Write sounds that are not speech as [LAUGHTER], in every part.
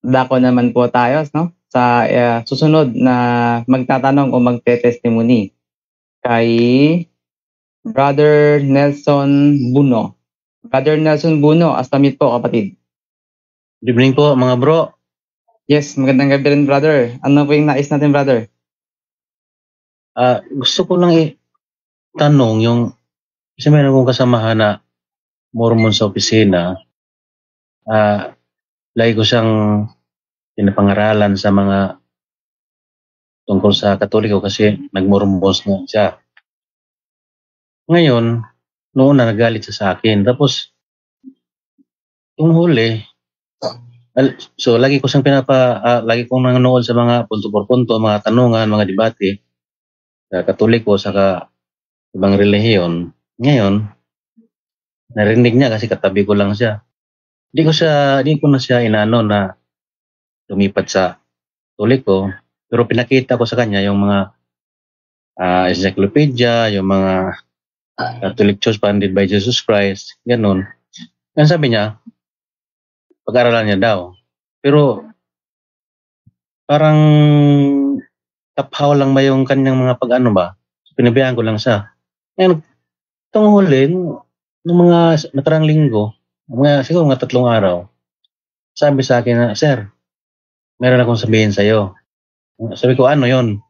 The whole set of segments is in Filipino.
dako naman po tayo no sa uh, susunod na magtatanong o magte-testimony kay Brother Nelson Buno. Brother Nelson Buno, astamit po kapatid. Good evening po mga bro. Yes, magandang gabi rin brother. Ano po yung nais natin brother? Uh, gusto ko lang i-tanong yung kasi meron kong kasamahan na Mormon sa opisina. Uh, lagi ko siyang pinapangaralan sa mga tungkol sa katoliko kasi nagmormos na siya. Ngayon, noon na nagalit siya sa akin. Tapos, yung huli, so lagi ko siyang pinapa, uh, lagi kong nanonood sa mga punto por punto, mga tanungan, mga debate sa katoliko, saka ibang relihiyon. Ngayon, narinig niya kasi katabi ko lang siya. Hindi ko siya, hindi ko na siya inano na lumipat sa tulik ko. Pero pinakita ko sa kanya yung mga uh, encyclopedia, yung mga Catholic Church funded by Jesus Christ, ganun. Yan sabi niya, pag-aralan niya daw. Pero parang taphaw lang ba yung kanyang mga pag-ano ba? Pinabayaan ko lang siya. Ngayon, itong huli, ng mga natarang linggo, mga, siguro mga tatlong araw, sabi sa akin na, Sir, meron akong sabihin sa'yo. Sabi ko, ano yon?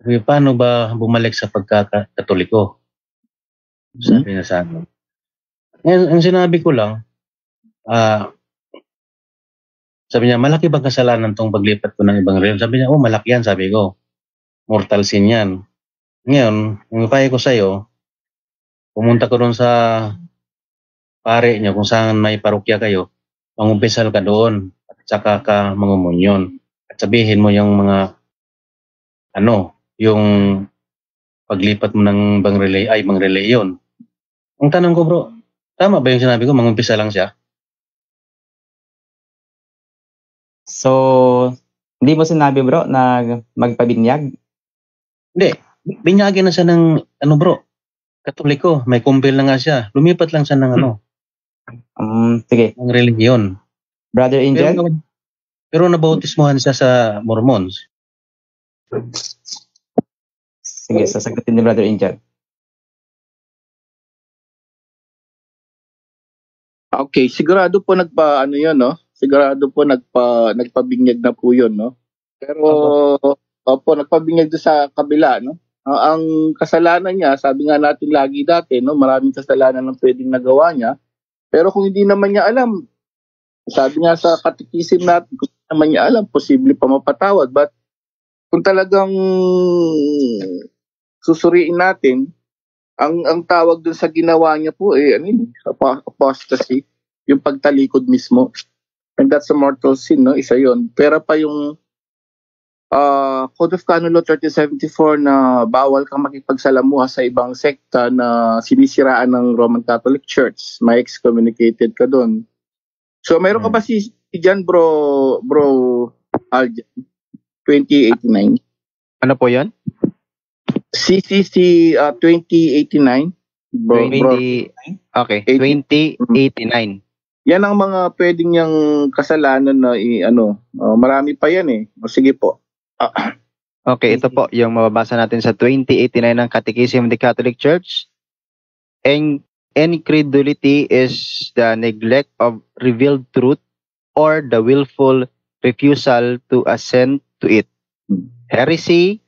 Sabi, paano ba bumalik sa pagkakatoliko? Sabi na sa akin. Ngayon, ang sinabi ko lang, ah, uh, sabi niya, malaki bang kasalanan tong paglipat ko ng ibang realm? Sabi niya, oh, malaki yan, sabi ko. Mortal sin yan. Ngayon, yung ko sa'yo, pumunta ko doon sa pare niyo kung saan may parokya kayo, mangumpisal ka doon saka ka mangumunyon. At sabihin mo yung mga ano, yung paglipat mo ng bang relay ay bang reliyon. Ang tanong ko bro, tama ba yung sinabi ko mangumpisa lang siya? So, hindi mo sinabi bro na magpabinyag? Hindi. Binyagin na siya ng ano bro, katoliko. May kumpil na nga siya. Lumipat lang siya ng ano. Um, sige. Ng reliyon. Brother Angel? Pero, pero nabautismohan siya sa Mormons. Sige, sasagutin ni Brother Angel. Okay, sigurado po nagpa ano 'yon, no? Sigurado po nagpa nagpabinyag na po 'yon, no? Pero opo, opo nagpabinyag do sa kabila, no? Uh, ang kasalanan niya, sabi nga natin lagi dati, no, maraming kasalanan ang pwedeng nagawa niya. Pero kung hindi naman niya alam, sabi nga sa katikisim natin, kung naman niya alam, posible pa mapatawad. But kung talagang susuriin natin, ang ang tawag dun sa ginawa niya po eh ano yun, apostasy, yung pagtalikod mismo. And that's a mortal sin, no? Isa yon. Pero pa yung uh, Code of Canon Law 3074 na bawal kang makipagsalamuha sa ibang sekta na sinisiraan ng Roman Catholic Church. May excommunicated ka doon. So mayroon ka ba si, si Jan bro bro Aljan 2089? Ano po 'yan? CCC uh, 2089. Bro, 20, bro. Okay, 2089. Yan ang mga pwedeng niyang kasalanan na i, ano, uh, marami pa yan eh. O sige po. Uh, [CLEARS THROAT] okay, ito po yung mababasa natin sa 2089 ng Catechism of the Catholic Church. And incredulity is the neglect of revealed truth or the willful refusal to assent to it. Heresy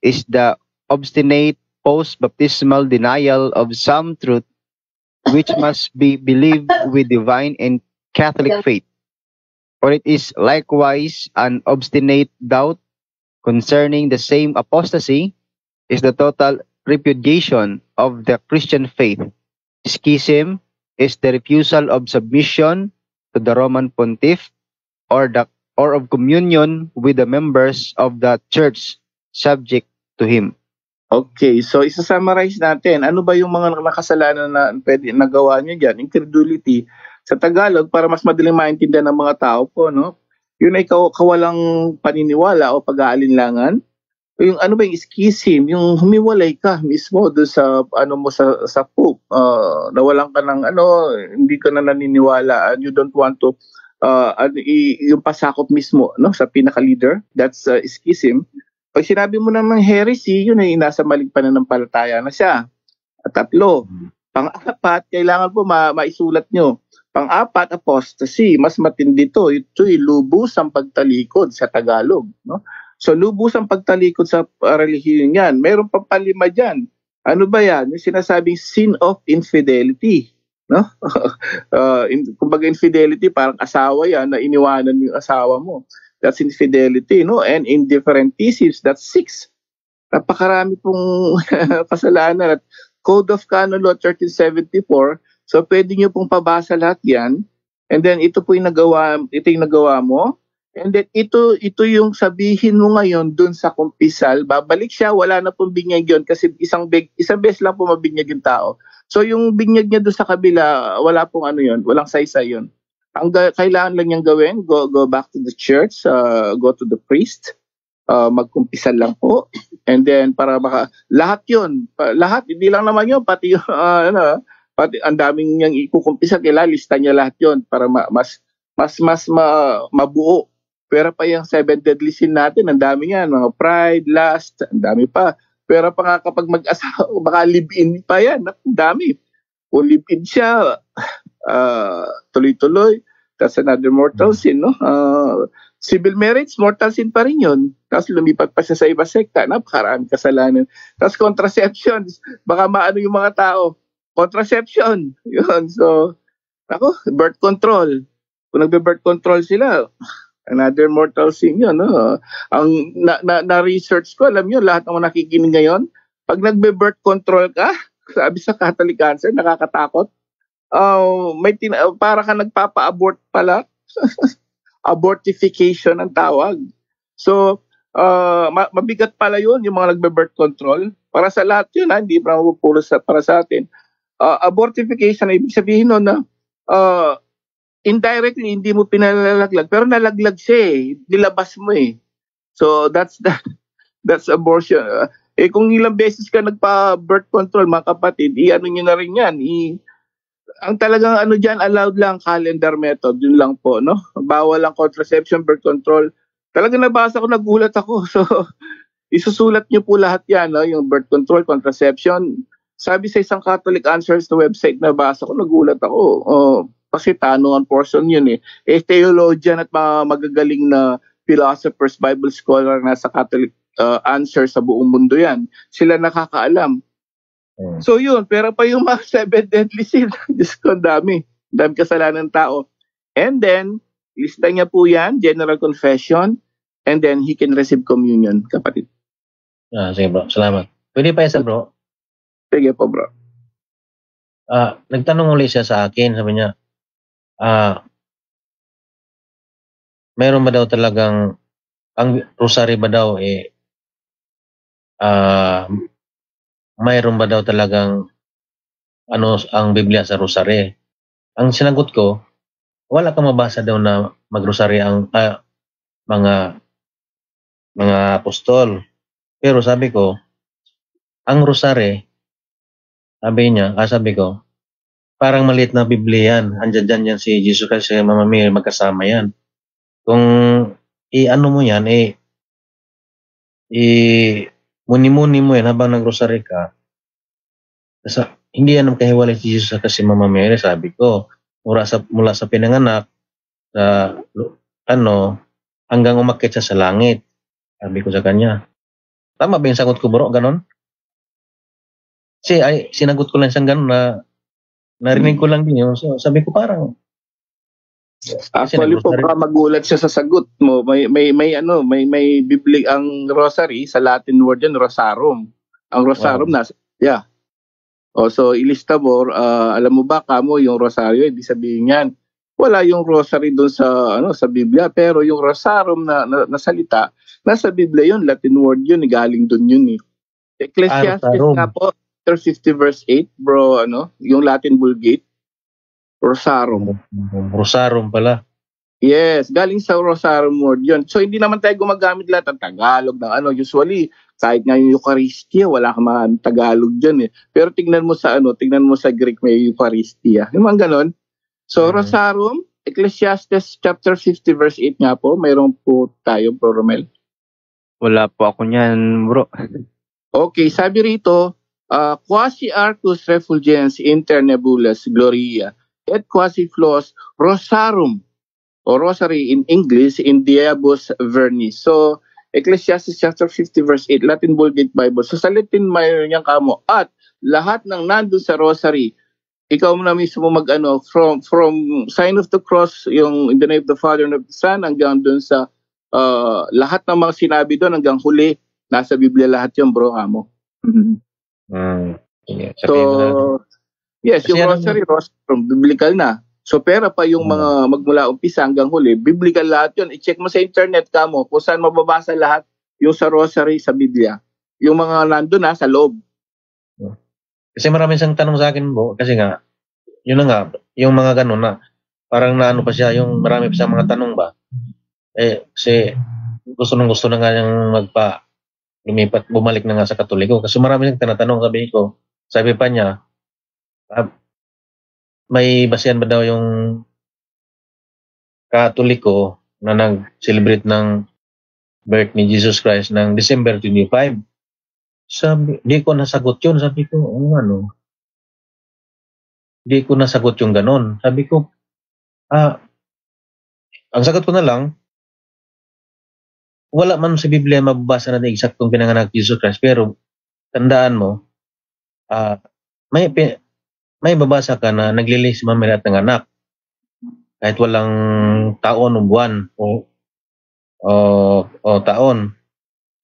is the obstinate post-baptismal denial of some truth which must be believed with divine and Catholic faith. Or it is likewise an obstinate doubt concerning the same apostasy is the total repudiation of the Christian faith Schism is the refusal of submission to the Roman pontiff or the or of communion with the members of the church subject to him. Okay, so isa-summarize natin. Ano ba yung mga nakasalanan na pwede nagawa niyo diyan? Incredulity sa Tagalog para mas madaling maintindihan ng mga tao po, no? Yun ay kawalang paniniwala o pag-aalinlangan yung ano ba yung schism, yung humiwalay ka mismo do sa ano mo sa sa poop, uh, nawalan ka ng ano, hindi ka na naniniwala and you don't want to uh, ano, yung pasakop mismo no sa pinaka-leader, that's uh, schism. Pag sinabi mo namang heresy, yun ay nasa maling pananampalataya na siya. At tatlo, pang-apat, kailangan po ma- maisulat nyo. Pang-apat, apostasy. Mas matindi to. Ito'y lubos ang pagtalikod sa Tagalog. No? So, lubos ang pagtalikod sa relihiyon yan. Meron pa palima dyan. Ano ba yan? Yung sinasabing sin of infidelity. No? uh, [LAUGHS] in, kumbaga infidelity, parang asawa yan na iniwanan yung asawa mo. That's infidelity. No? And indifferent thesis, that's six. Napakarami pong [LAUGHS] kasalanan. At Code of Canon Law 1374, so pwede nyo pong pabasa lahat yan. And then ito po yung nagawa, ito yung nagawa mo. And then ito ito yung sabihin mo ngayon dun sa kumpisal, babalik siya, wala na pong binyag yun kasi isang big, isang beses lang po mabinyag yung tao. So yung binyag niya doon sa kabila, wala pong ano yun, walang saysay yun. Ang ga- kailangan lang niyang gawin, go go back to the church, uh, go to the priest, uh, magkumpisal lang po. And then para baka lahat 'yun, lahat hindi lang naman 'yun, pati yung, [LAUGHS] uh, ano, pati ang daming niyang ikukumpisal, kailangan lista niya lahat 'yun para ma- mas mas mas ma- mabuo. Pero pa yung seven deadly sin natin, ang dami yan, mga pride, lust, ang dami pa. Pero pa nga kapag mag-asawa, baka live-in pa yan, ang dami. Kung live-in siya, uh, tuloy-tuloy, that's another mortal sin, no? Uh, civil marriage, mortal sin pa rin yun. Tapos lumipat pa siya sa iba sekta, napakarami kasalanan. Tapos contraception, baka maano yung mga tao. Contraception, [LAUGHS] yun. So, ako, birth control. Kung nagbe-birth control sila, another mortal sin yun. No? Ang na, na, na-research ko, alam nyo, lahat ng nakikinig ngayon, pag nagbe-birth control ka, [LAUGHS] sabi sa Catholic Cancer, nakakatakot. Uh, may tin- para ka nagpapa-abort pala. [LAUGHS] Abortification ang tawag. So, uh, ma- mabigat pala yun, yung mga nagbe-birth control. Para sa lahat yun, ha? hindi para puro sa, para sa atin. Uh, abortification, ibig sabihin nun na uh, indirectly hindi mo pinalalaglag pero nalaglag siya eh nilabas mo eh. So that's that [LAUGHS] that's abortion. Uh, eh kung ilang beses ka nagpa birth control mga kapatid i-ano niyo na rin yan i ang talagang ano diyan allowed lang calendar method yun lang po no? Bawal ang contraception birth control. Talaga nabasa ko nagulat ako. [LAUGHS] So isusulat niyo po lahat yan no? Yung birth control contraception sabi sa isang Catholic Answers na website na basa ko nagulat ako oh, kasi tanungan portion yun eh. Eh, theologian at mga magagaling na philosophers, Bible scholar na sa Catholic uh, answer sa buong mundo yan. Sila nakakaalam. Hmm. So yun, pero pa yung mga [LAUGHS] seven deadly sin, Diyos ko, dami. Dami kasalanan tao. And then, lista niya po yan, general confession, and then he can receive communion, kapatid. Ah, sige bro, salamat. Pwede pa isa bro. Sige po, bro. Ah, nagtanong ulit siya sa akin, sabi niya, ah, mayroon ba daw talagang, ang rosary ba daw eh, ah, mayroon ba daw talagang, ano, ang Biblia sa rosary? Ang sinagot ko, wala kang mabasa daw na magrosary ang ah, mga mga apostol. Pero sabi ko, ang rosary, sabi niya, ah, sabi ko, parang maliit na Biblia yan. Andyan dyan yan si Jesus Christ si Mama Mary, magkasama yan. Kung i-ano mo yan, eh, i muni-muni mo yan habang nagrosary ka, sa, hindi yan ang kahiwalay si Jesus kasi Mama Mary, sabi ko. Mula sa, mula sa pinanganak, sa, ano, hanggang umakit siya sa langit. Sabi ko sa kanya. Tama ba yung sagot ko, bro? Ganon? Kasi ay, sinagot ko lang siyang ganon na narinig ko lang din yun. So, sabi ko parang, Actually po, baka magulat siya sa sagot mo. May, may, may ano, may, may bibli ang rosary, sa Latin word yan, rosarum. Ang rosarum Wow. nasa, yeah. O, so, ilista mo, ah, alam mo ba, kamo, yung rosaryo, ibig sabihin yan, wala yung rosary doon sa, ano, sa Biblia, pero yung rosarum na, na, na salita, nasa Biblia yun, Latin word yun, galing doon yun eh. Ecclesiastes rosarum. nga po, chapter 50 verse 8, bro, ano, yung Latin Vulgate, rosarum. Rosarum pala. Yes, galing sa Rosarum word yun. So, hindi naman tayo gumagamit lahat ng Tagalog ng ano. Usually, kahit nga yung Eucharistia, wala ka man Tagalog dyan eh. Pero tignan mo sa ano, tignan mo sa Greek may Eucharistia. Yung mga ganon. So, Mhm. Rosarum, Ecclesiastes chapter 50 verse 8 nga po, mayroon po tayo, Bro Romel. Wala po ako niyan, bro. Okay, sabi rito, uh, quasi arcus refulgens inter nebulas gloria et quasi flos rosarum o rosary in English in diebus vernis. So, Ecclesiastes chapter 50 verse 8, Latin Vulgate Bible. So, sa Latin mayroon niyang kamo. At lahat ng nandun sa rosary, ikaw na mismo mag-ano, from, from sign of the cross, yung in the name of the Father and of the Son, hanggang dun sa uh, lahat ng mga sinabi doon hanggang huli, nasa Biblia lahat yung bro, amo. Mm. Sige, So, yes, Kasi yung ano- rosary, rosary from biblical na. So, pera pa yung Hmm. mga magmula umpisa hanggang huli, biblical lahat yun. I-check mo sa internet ka mo kung saan mababasa lahat yung sa rosary sa Biblia. Yung mga nandun na sa loob. Kasi marami siyang tanong sa akin, bro. Kasi nga, yun na nga, yung mga ganun na, parang naano pa siya, yung marami pa siyang mga tanong ba. Eh, kasi gusto nung gusto na nga niyang magpa, lumipat, bumalik na nga sa katoliko. Kasi marami siyang tinatanong, sabi ko, sabi pa niya, ah, may basihan ba daw yung katoliko na nag-celebrate ng birth ni Jesus Christ ng December 25? Sabi, di ko nasagot yun. Sabi ko, oh, ano, di ko nasagot yung ganon. Sabi ko, ah, ang sagot ko na lang, wala man sa Biblia mababasa na eksaktong pinanganak Jesus Christ, pero tandaan mo, ah, may, may babasa ka na naglilis si Mama at ng anak. Kahit walang taon o buwan o, o, o taon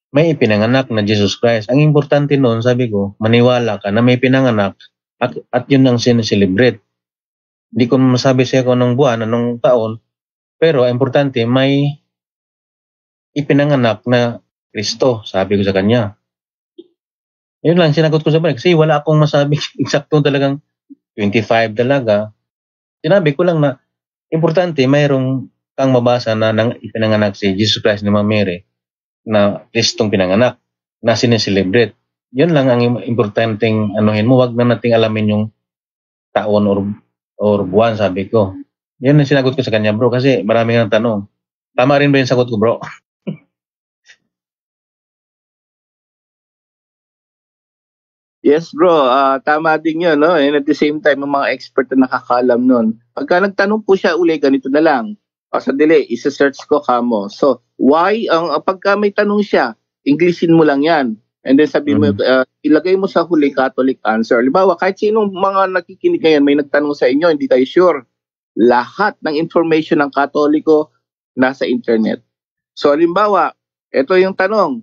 may ipinanganak na Jesus Christ. Ang importante noon, sabi ko, maniwala ka na may pinanganak at, at yun ang sineselebrate. Hindi ko masabi siya kung anong buwan, anong taon, pero importante, may ipinanganak na Kristo, sabi ko sa kanya. Yun lang, sinagot ko sa balik. Kasi wala akong masabi [LAUGHS] eksakto talagang 25 talaga. Sinabi ko lang na, importante, mayroong kang mabasa na nang ipinanganak si Jesus Christ ni Mary na Kristong pinanganak na sineselebrate. Yun lang ang im- importanteng anuhin mo. Wag na nating alamin yung taon or, or buwan, sabi ko. Yun ang sinagot ko sa kanya, bro, kasi marami nga tanong. Tama rin ba yung sagot ko, bro? [LAUGHS] Yes bro, ah, tama din yun. No? And at the same time, ang mga expert na nakakalam nun. Pagka nagtanong po siya uli, ganito na lang. O sa delay, isa-search ko kamo. So, why, ang ah, pagka may tanong siya, Englishin mo lang yan. And then sabi mo, ah, ilagay mo sa huli Catholic answer. Halimbawa, kahit sinong mga nakikinig ngayon, may nagtanong sa inyo, hindi kayo sure. Lahat ng information ng Katoliko nasa internet. So, halimbawa, ito yung tanong,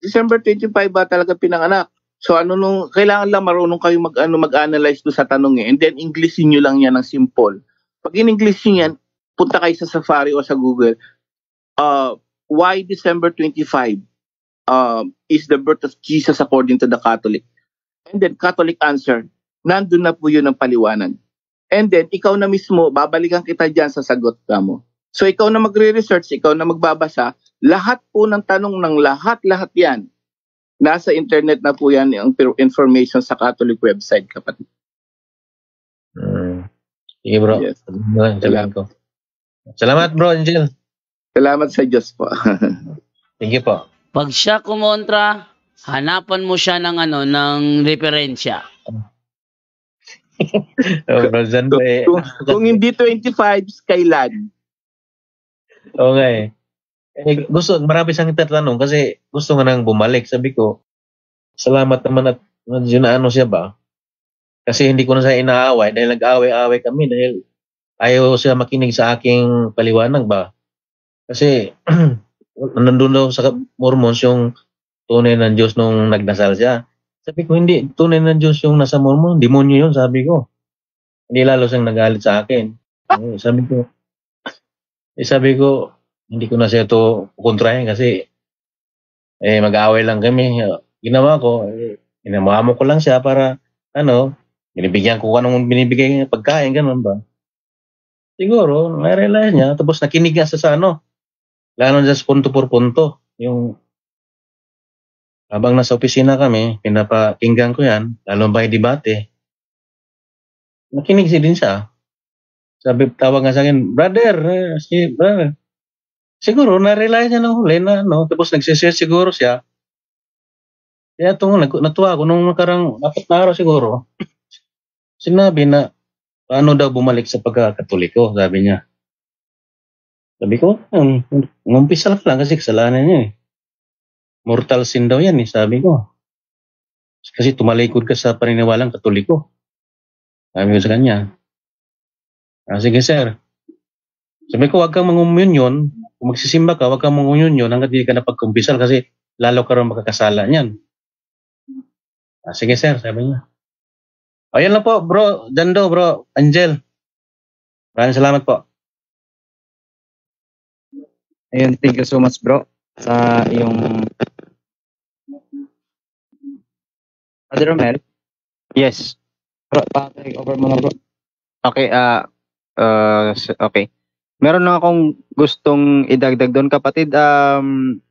December 25 ba talaga pinanganak? So ano nung kailangan lang marunong kayo mag ano mag-analyze do sa tanong eh. And then Englishin niyo lang yan ng simple. Pag in-English niyo yan, punta kayo sa Safari o sa Google. Uh, why December 25 uh, is the birth of Jesus according to the Catholic? And then Catholic answer, nandun na po yun ang paliwanag. And then ikaw na mismo, babalikan kita dyan sa sagot mo. So ikaw na magre-research, ikaw na magbabasa, lahat po ng tanong ng lahat-lahat yan, nasa internet na po yan ang information sa Catholic website, kapatid. Hmm. Sige, bro. Yes. Salamat. Salamat ko. Salamat, bro, Angel. Salamat sa Diyos po. [LAUGHS] Thank you po. Pag siya kumontra, hanapan mo siya ng ano, ng referensya. [LAUGHS] Oh, bro, Zan, eh, kung, kung hindi 25, kailan? Okay. Eh, gusto, marami siyang itatanong kasi gusto nga nang bumalik. Sabi ko, salamat naman at medyo na ano siya ba? Kasi hindi ko na siya inaaway dahil nag-away-away kami dahil ayaw siya makinig sa aking paliwanag ba? Kasi [CLEARS THROAT] nandun daw sa Mormons yung tunay ng Diyos nung nagdasal siya. Sabi ko, hindi, tunay ng Diyos yung nasa Mormon, demonyo yun, sabi ko. Hindi lalo siyang nagalit sa akin. Eh, sabi ko, [LAUGHS] eh, sabi ko, hindi ko na siya ito kontrahin kasi eh, mag-aaway lang kami. Ginawa ko, eh, inamamo ko lang siya para, ano, binibigyan ko anong binibigay niya pagkain, ganun ba? Siguro, na-realize niya. Tapos nakinig nga siya sa ano, lalo dyan sa punto por punto. Yung, habang nasa opisina kami, pinapakinggan ko yan, lalo ba yung debate, nakinig si din siya. Sabi, tawag nga sa akin, brother, eh, si, brother. Siguro, na-realize niya ng huli na, no? Tapos nagsisearch siguro siya. Kaya ito, natuwa ako nung nakarang apat na araw siguro. Sinabi na, paano daw bumalik sa pagkakatoliko, sabi niya. Sabi ko, um, ngumpisa lang kasi kasalanan niya eh. Mortal sin daw yan eh, sabi ko. Kasi tumalikod ka sa paniniwalang katoliko. Sabi ko sa kanya. Ah, sige sir. Sabi ko, huwag kang mangumunyon. Kung magsisimba ka, huwag kang mangumunyon hanggat hindi ka napagkumpisal kasi lalo ka rin makakasala niyan. Ah, sige sir, sabi niya. Ayan lang po, bro. Dando, bro. Angel. Maraming salamat po. Ayun, thank you so much bro sa yung Brother Romel. Yes. Bro, pa-take over mo na bro. Okay, ah uh, okay. Meron lang akong gustong idagdag doon kapatid. Um,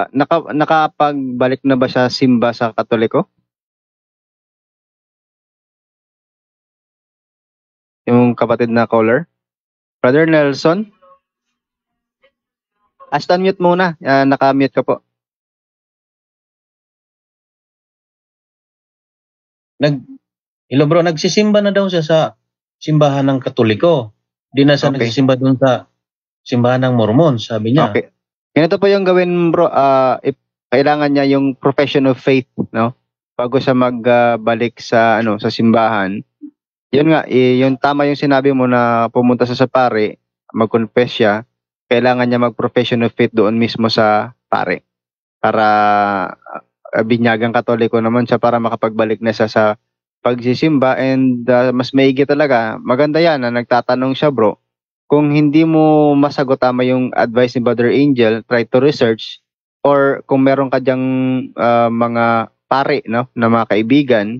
ah, naka, nakapagbalik na ba siya simba sa Katoliko? Yung kapatid na caller? Brother Nelson? Hasta mute muna. Uh, naka-mute ka po. Nag, hello bro, nagsisimba na daw siya sa simbahan ng Katoliko. Di na siya Okay. nagsisimba doon sa simbahan ng Mormon, sabi niya. Okay. Ganito po yung gawin bro, ah, if kailangan niya yung profession of faith, no? Bago siya magbalik sa ano, sa simbahan. Yun nga, eh, yung tama yung sinabi mo na pumunta sa sa pare, mag-confess siya, kailangan niya mag-profession of faith doon mismo sa pare. Para ah, binyagang katoliko naman siya para makapagbalik na siya sa pagsisimba and ah, mas maigi talaga. Maganda yan na nagtatanong siya bro. Kung hindi mo masagot tama yung advice ni Brother Angel, try to research. Or kung meron ka diyang ah, mga pare no na mga kaibigan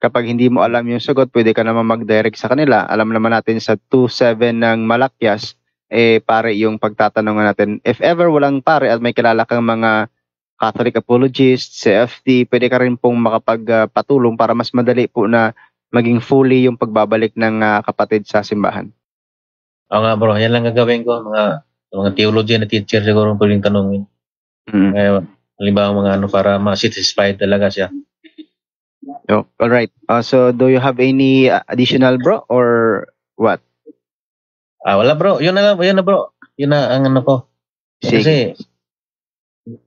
kapag hindi mo alam yung sagot pwede ka naman mag-direct sa kanila. Alam naman natin sa 27 ng Malakyas eh pare yung pagtatanungan natin. If ever walang pare at may kilala kang mga Catholic apologists, CFT, pwede ka rin pong makapagpatulong para mas madali po na maging fully yung pagbabalik ng ah, kapatid sa simbahan. Oo nga bro, yan lang gagawin ko. Mga, mga theology na teacher siguro pwedeng tanongin. Mm. Kaya, halimbawa mga ano para ma-satisfied talaga siya. Oh, all right. Uh, so do you have any additional bro or what? Ah, wala bro. Yun na lang, yun na bro. Yun na ang ano ko. Sige. Kasi,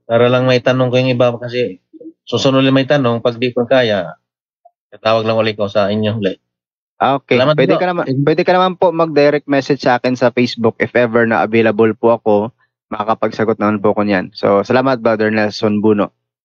para lang may tanong ko yung iba kasi susunod lang may tanong, pag di ko kaya, tatawag lang ulit ko sa inyo ulit. Ah, Okay. Salamat pwede ka naman pwede ka naman po mag-direct message sa akin sa Facebook if ever na available po ako, makakapagsagot naman po ko niyan. So, salamat Brother Nelson Buno.